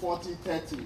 40 30.